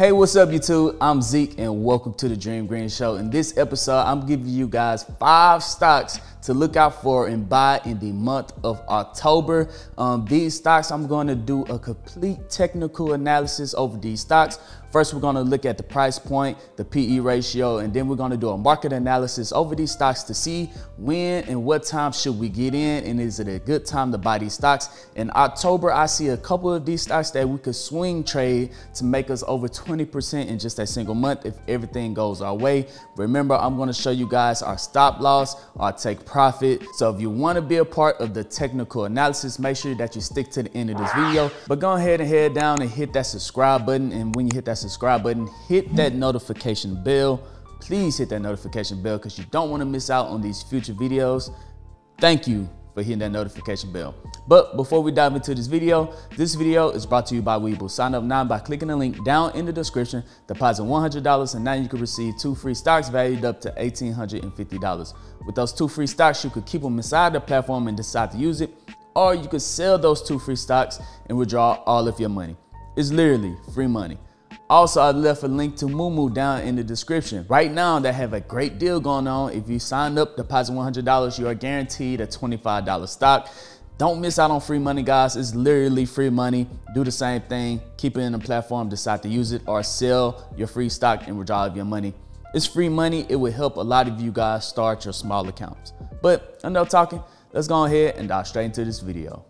Hey, what's up, YouTube? I'm Zeke, and welcome to the Dream Green Show. In this episode, I'm giving you guys five stocks to look out for and buy in the month of October. Um, these stocks, I'm going to do a complete technical analysis over these stocks. First, we're going to look at the price point, the PE ratio, and then we're going to do a market analysis over these stocks to see when and what time should we get in and is it a good time to buy these stocks. In October, I see a couple of these stocks that we could swing trade to make us over 20% in just a single month if everything goes our way. Remember, I'm going to show you guys our stop loss, our take profit. So if you want to be a part of the technical analysis, make sure that you stick to the end of this video. But go ahead and head down and hit that subscribe button. And when you hit that subscribe button, hit that notification bell. Please hit that notification bell because you don't want to miss out on these future videos. Thank you for hitting that notification bell. But before we dive into this video, this video is brought to you by Webull. Sign up now by clicking the link down in the description, deposit $100, and now you can receive two free stocks valued up to $1,850. With those two free stocks, you could keep them inside the platform and decide to use it, or you could sell those two free stocks and withdraw all of your money. It's literally free money. Also, I left a link to Moomoo down in the description. Right now, they have a great deal going on. If you sign up, deposit $100, you are guaranteed a $25 stock. Don't miss out on free money, guys. It's literally free money. Do the same thing. Keep it in the platform, decide to use it, or sell your free stock and withdraw your money. It's free money. It will help a lot of you guys start your small accounts. But enough talking. Let's go ahead and dive straight into this video.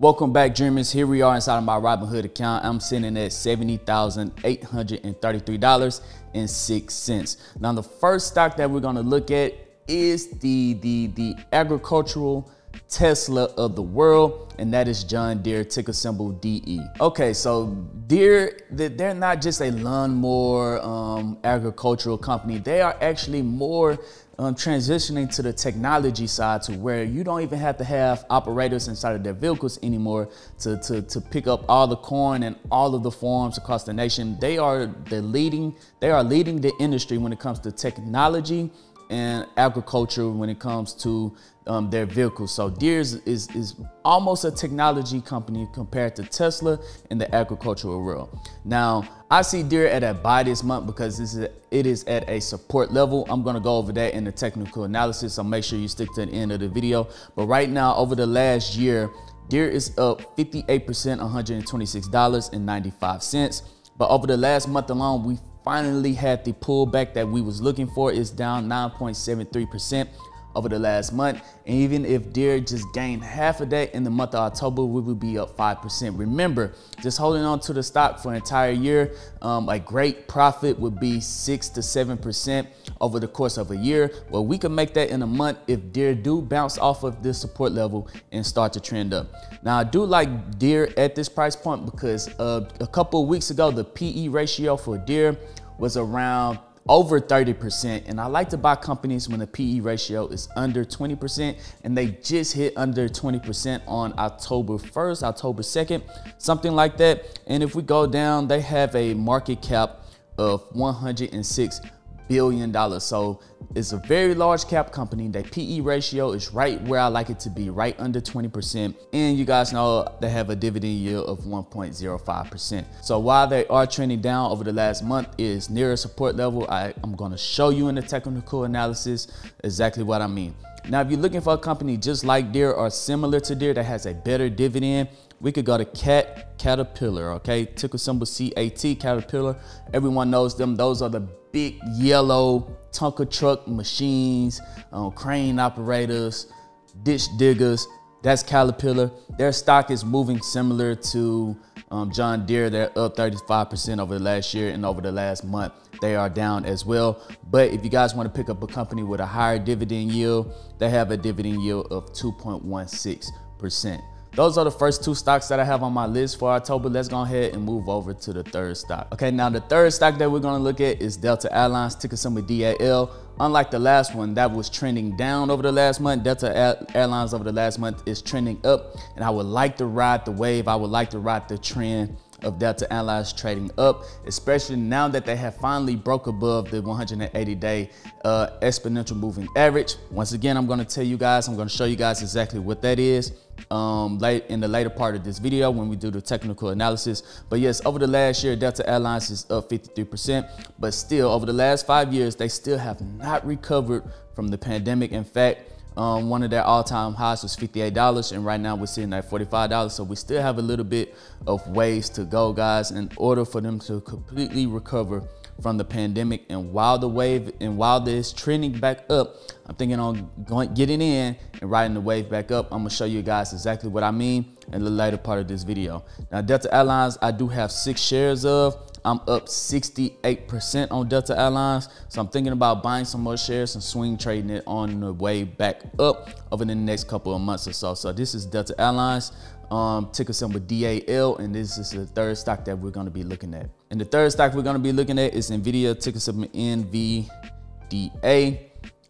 Welcome back, Dreamers. Here we are inside of my Robinhood account. I'm sitting at $70,833.06. Now, the first stock that we're gonna look at is the, the, the agricultural Tesla of the world, and that is John Deere, ticker symbol DE. Okay, so Deere, they're not just a lawnmower um, agricultural company. They are actually more um, transitioning to the technology side to where you don't even have to have operators inside of their vehicles anymore to, to, to pick up all the corn and all of the farms across the nation. They are the leading, they are leading the industry when it comes to technology and agriculture when it comes to um, their vehicles. So Deere is, is, is, almost a technology company compared to Tesla in the agricultural world. Now, I see Deere at a buy this month because this is a, it is at a support level. I'm gonna go over that in the technical analysis, so make sure you stick to the end of the video. But right now, over the last year, Deere is up 58%, $126.95. But over the last month alone, we finally had the pullback that we was looking for. It's down 9.73% over the last month. And even if Deere just gained half a day in the month of October, we would be up 5%. Remember, just holding on to the stock for an entire year, um, a great profit would be 6 to 7% over the course of a year. Well, we can make that in a month if Deere do bounce off of this support level and start to trend up. Now, I do like Deere at this price point because uh, a couple of weeks ago, the PE ratio for deer was around over 30%. And I like to buy companies when the PE ratio is under 20%, and they just hit under 20% on October 1st, October 2nd, something like that. And if we go down, they have a market cap of 106 billion dollars. So it's a very large cap company. That PE ratio is right where I like it to be, right under 20%. And you guys know they have a dividend yield of 1.05%. So while they are trending down over the last month is near a support level, I, I'm gonna show you in the technical analysis exactly what I mean. Now, if you're looking for a company just like Deere or similar to Deere that has a better dividend, we could go to Cat Caterpillar, okay? Ticker symbol CAT, Caterpillar. Everyone knows them. Those are the big yellow Tonka truck machines, um, crane operators, ditch diggers. That's Caterpillar. Their stock is moving similar to um, John Deere. They're up 35% over the last year and over the last month. They are down as well. But if you guys want to pick up a company with a higher dividend yield, they have a dividend yield of 2.16%. Those are the first two stocks that I have on my list for October. Let's go ahead and move over to the third stock. Okay, now the third stock that we're gonna look at is Delta Airlines, ticker symbol DAL. Unlike the last one that was trending down over the last month, Delta Airlines over the last month is trending up. And I would like to ride the wave. I would like to ride the trend of Delta Airlines trading up, especially now that they have finally broke above the 180 day uh, exponential moving average. Once again, I'm gonna tell you guys, I'm gonna show you guys exactly what that is um, late in the later part of this video when we do the technical analysis. But yes, over the last year, Delta Airlines is up 53%, but still over the last five years, they still have not recovered from the pandemic. In fact, um, one of their all-time highs was $58, and right now we're sitting at $45. So we still have a little bit of ways to go, guys, in order for them to completely recover from the pandemic. And while the wave and while this trending back up, I'm thinking on going getting in and riding the wave back up. I'm gonna show you guys exactly what I mean in the later part of this video. Now Delta Airlines, I do have six shares of. I'm up 68% on Delta Airlines. So I'm thinking about buying some more shares and swing trading it on the way back up over the next couple of months or so. So this is Delta Airlines um, ticker symbol DAL, and this is the third stock that we're going to be looking at. And the third stock we're going to be looking at is NVIDIA, ticker symbol NVDA.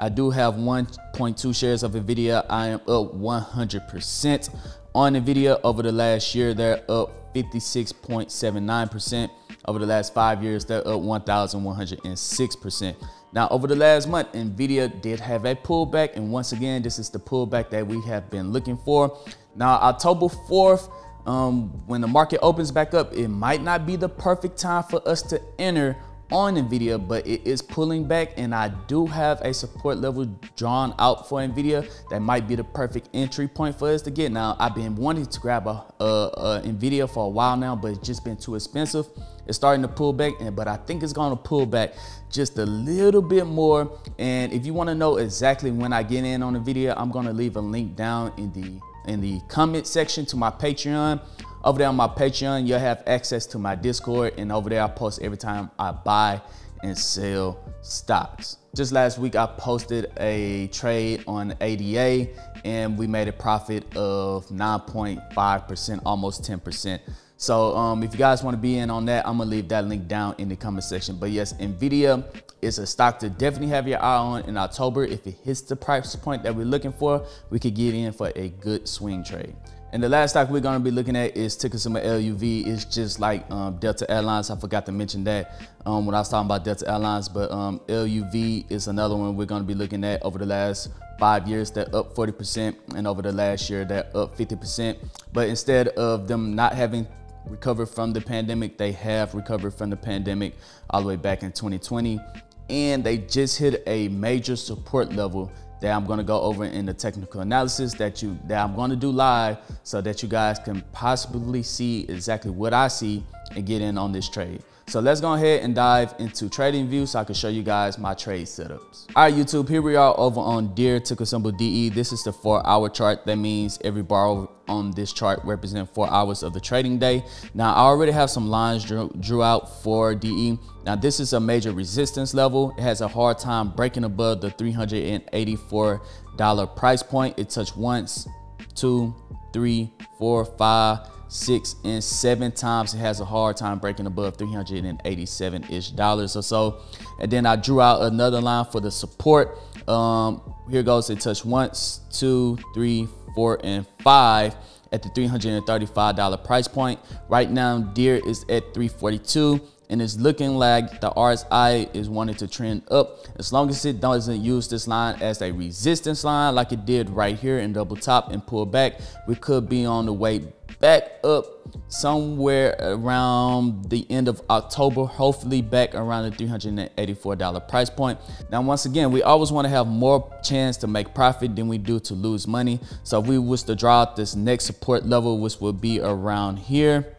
I do have 1.2 shares of NVIDIA. I am up 100% on NVIDIA over the last year. They're up 56.79%. Over the last five years, they're up 1,106%. Now, over the last month, NVIDIA did have a pullback. And once again, this is the pullback that we have been looking for. Now, October 4th, um, when the market opens back up, it might not be the perfect time for us to enter on Nvidia, but it is pulling back and I do have a support level drawn out for Nvidia that might be the perfect entry point for us to get. Now, I've been wanting to grab a, a, a Nvidia for a while now, but it's just been too expensive. It's starting to pull back, and but I think it's gonna pull back just a little bit more. And if you wanna know exactly when I get in on the video, I'm gonna leave a link down in the in the comment section to my Patreon. Over there on my Patreon, you'll have access to my Discord, and over there I post every time I buy and sell stocks. Just last week, I posted a trade on ADA, and we made a profit of 9.5%, almost 10%. So um, if you guys want to be in on that, I'm gonna leave that link down in the comment section. But yes, Nvidia is a stock to definitely have your eye on in October. If it hits the price point that we're looking for, we could get in for a good swing trade. And the last stock we're gonna be looking at is ticker symbol LUV. It's just like um, Delta Airlines. I forgot to mention that um, when I was talking about Delta Airlines, but um, LUV is another one we're gonna be looking at over the last five years. They're up 40%, and over the last year, they're up 50%. But instead of them not having recovered from the pandemic. They have recovered from the pandemic all the way back in 2020. And they just hit a major support level that I'm gonna go over in the technical analysis that you that I'm gonna do live so that you guys can possibly see exactly what I see and get in on this trade. So let's go ahead and dive into TradingView so I can show you guys my trade setups. All right, YouTube, here we are over on Deere, ticker symbol DE. This is the four hour chart. That means every bar on this chart represent four hours of the trading day. Now, I already have some lines drew, drew out for DE. Now, this is a major resistance level. It has a hard time breaking above the $384 price point. It touched once, two, three, four, five, six and seven times. It has a hard time breaking above 387-ish dollars or so. And then I drew out another line for the support. Um, here goes, it touched once, two, three, four, and five at the $335 price point. Right now, Deere is at 342 and it's looking like the RSI is wanting to trend up. As long as it doesn't use this line as a resistance line like it did right here and double top and pull back, we could be on the way back up somewhere around the end of October, hopefully back around the $384 price point. Now, once again, we always want to have more chance to make profit than we do to lose money. So if we was to draw out this next support level, which would be around here,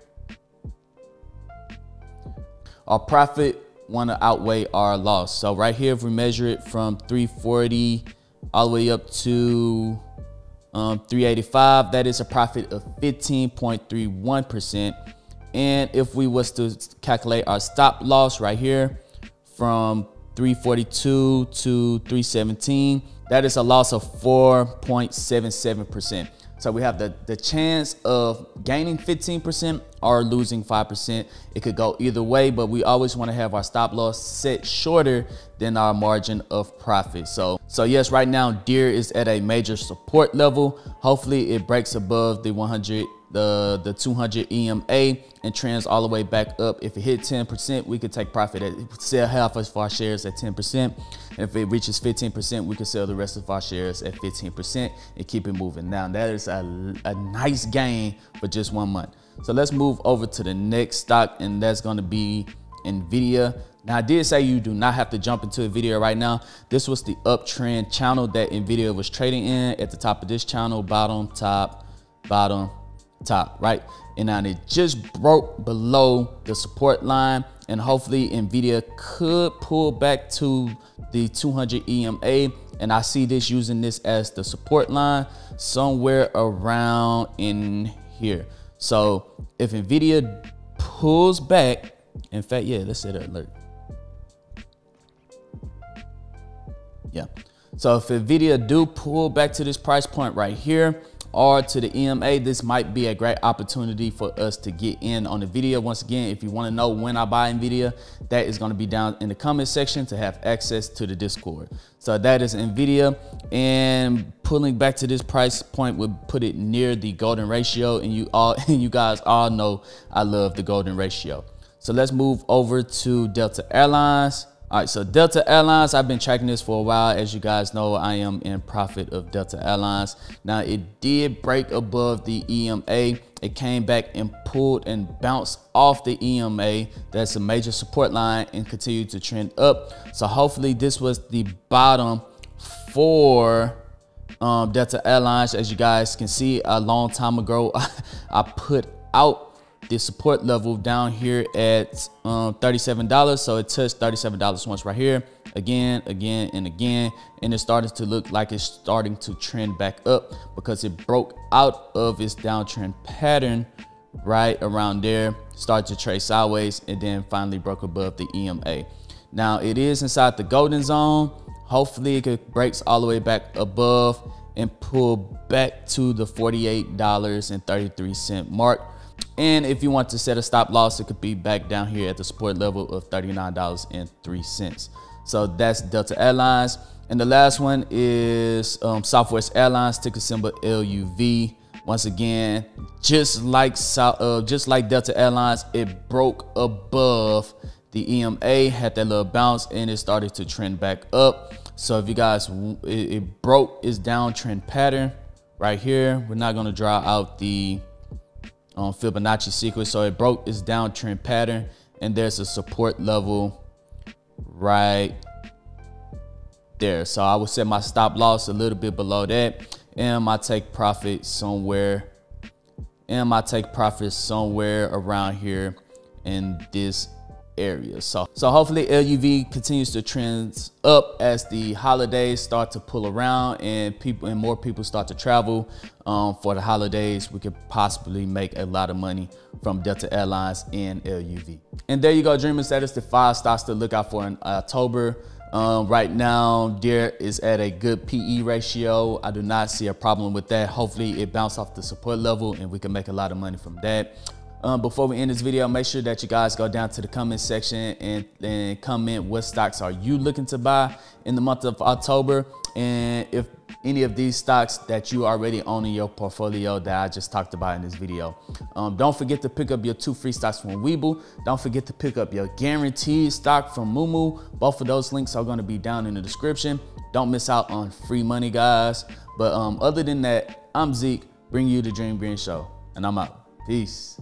our profit want to outweigh our loss. So right here, if we measure it from 340 all the way up to um, 385, that is a profit of 15.31%. And if we was to calculate our stop loss right here from 342 to 317, that is a loss of 4.77%. So we have the, the chance of gaining 15% or losing 5%. It could go either way, but we always want to have our stop loss set shorter than our margin of profit. So, so yes, right now Deere is at a major support level. Hopefully it breaks above the 100 the, the 200 EMA and trends all the way back up. If it hit 10%, we could take profit at sell half of our shares at 10%. And if it reaches 15%, we could sell the rest of our shares at 15% and keep it moving. Now that is a, a nice gain for just one month. So let's move over to the next stock and that's gonna be NVIDIA. Now I did say you do not have to jump into Nvidia right now. This was the uptrend channel that NVIDIA was trading in at the top of this channel, bottom, top, bottom, top, right? And now it just broke below the support line and hopefully NVIDIA could pull back to the 200 EMA. And I see this using this as the support line somewhere around in here. So if NVIDIA pulls back, in fact, yeah, let's set an alert. Yeah. So if NVIDIA do pull back to this price point right here, or to the EMA, this might be a great opportunity for us to get in on the video. Once again, if you want to know when I buy NVIDIA, that is going to be down in the comment section to have access to the Discord. So that is NVIDIA and pulling back to this price point would put it near the golden ratio. And you all, and you guys all know I love the golden ratio. So let's move over to Delta Airlines. All right, so Delta Airlines, I've been tracking this for a while. As you guys know, I am in profit of Delta Airlines. Now, it did break above the EMA. It came back and pulled and bounced off the EMA. That's a major support line and continued to trend up. So hopefully this was the bottom for um, Delta Airlines. As you guys can see, a long time ago, I put out the support level down here at um, $37. So it touched $37 once right here, again, again, and again. And it started to look like it's starting to trend back up because it broke out of its downtrend pattern right around there, started to trade sideways, and then finally broke above the EMA. Now it is inside the golden zone. Hopefully it breaks all the way back above and pull back to the $48.33 mark and if you want to set a stop loss, it could be back down here at the support level of $39.03. So that's Delta Airlines. And the last one is um, Southwest Airlines, ticker symbol LUV. Once again, just like uh, just like Delta Airlines, it broke above the EMA, had that little bounce, and it started to trend back up. So if you guys, it, it broke its downtrend pattern right here. We're not gonna draw out the um, Fibonacci sequence. So it broke its downtrend pattern and there's a support level right there. So I would set my stop loss a little bit below that and my take profit somewhere and my take profit somewhere around here in this area. So, so hopefully LUV continues to trend up as the holidays start to pull around and people and more people start to travel um, for the holidays. We could possibly make a lot of money from Delta Airlines and LUV. And there you go, dreamers. That is the five stocks to look out for in October. Um, right now, Deere is at a good PE ratio. I do not see a problem with that. Hopefully it bounced off the support level and we can make a lot of money from that. Um, before we end this video, make sure that you guys go down to the comment section and, and comment what stocks are you looking to buy in the month of October. And if any of these stocks that you already own in your portfolio that I just talked about in this video. Um, don't forget to pick up your two free stocks from Webull. Don't forget to pick up your guaranteed stock from Moomoo. Both of those links are going to be down in the description. Don't miss out on free money, guys. But um, other than that, I'm Zeke, bring you the Dream Green Show, and I'm out. Peace.